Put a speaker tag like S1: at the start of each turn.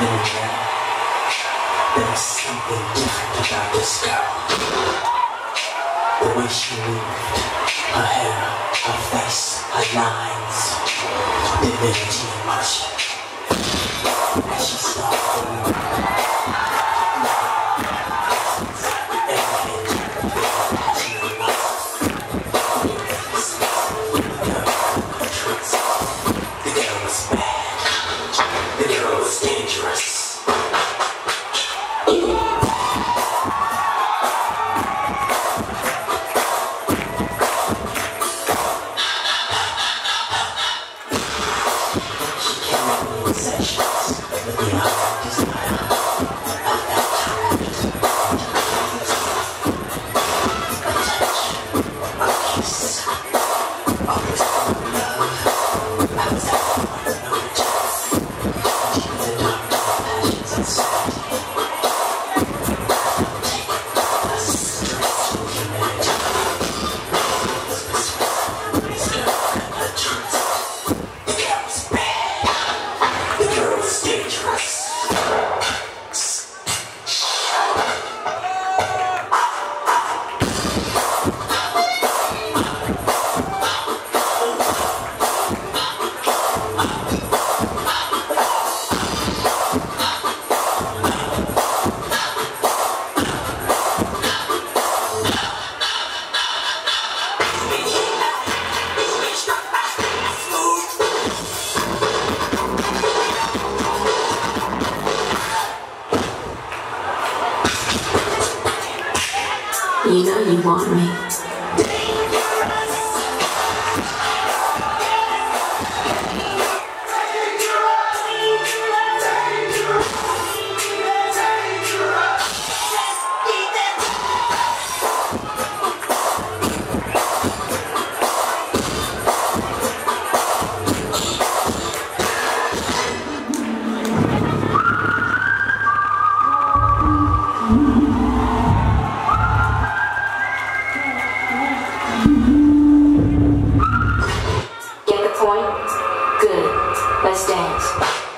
S1: There's something different about this girl. The way she moved, her hair, her face, her lines, divinity in motion. She came
S2: You know you want me. stage.